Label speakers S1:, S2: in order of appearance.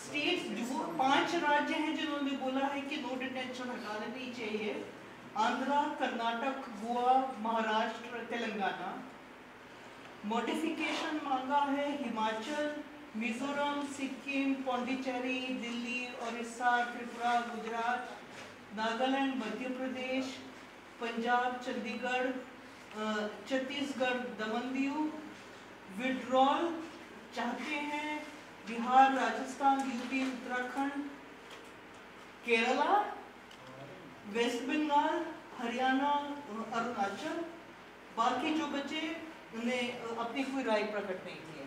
S1: States जो पाँच राज्य हैं जिन्होंने बोला है कि नो डिटेंशन चाहिए। आंध्रा, कर्नाटक, गोवा, महाराष्ट्र, तेलंगाना। मॉडिफिकेशन मांगा है हिमाचल, मिजोरम, सिक्किम, पौंडीचेरी, दिल्ली उड़ीसा त्रिपुरा, गुजरात, नागालैंड, मध्य प्रदेश, पंजाब, चंडीगढ़ छत्तीसगढ़, दमन दीव विड्रॉल चाहते हैं बिहार राजस्थान यूपी उत्तराखंड केरला वेस्ट बंगाल हरियाणा अरुणाचल बाकी जो बचे उन्हें अपनी कोई राय प्रकट नहीं की है।